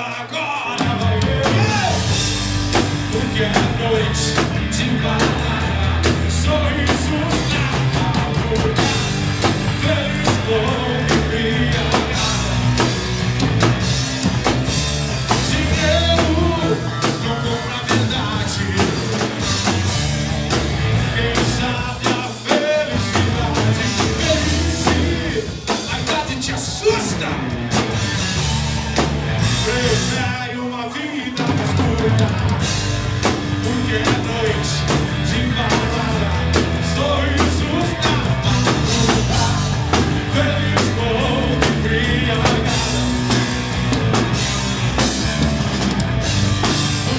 I go.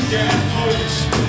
death notes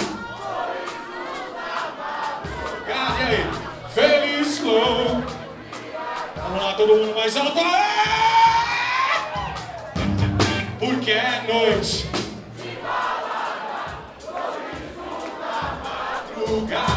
escuro. Vamos lá, todo mundo mais alto. Porque é noite. De balada, hoje da madrugada.